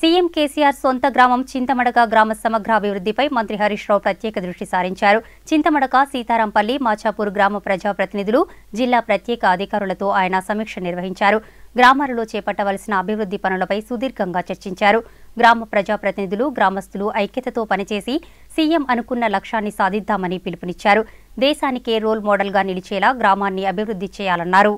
CM KCR సొంత గ్రామం చింతమడక గ్రామ సమగ్ర అభివృద్ధిపై మంత్రి హరీష్ రావు ప్రత్యేక దృష్టి సారించారు. చింతమడక సీతారాంపల్లి మాచాపూర్ గ్రామ ప్రజాప్రతినిధులు జిల్లా ప్రత్యేక అధికారులతో ఆయన సమీక్ష నిర్వహించారు. గ్రామాలలో చేపట్టవలసిన అభివృద్ధి పనులపై సుదీర్ఘంగా చర్చించారు. గ్రామ ప్రజాప్రతినిధులు గ్రామస్తులు ఐక్యతతో పనిచేసి సీఎం అనుకున్న లక్ష్యాన్ని సాధిద్దామని పిలుపునిచ్చారు. దేశానికే రోల్ మోడల్గా నిలిచేలా గ్రామాన్ని అభివృద్ధి చేయాలన్నారు.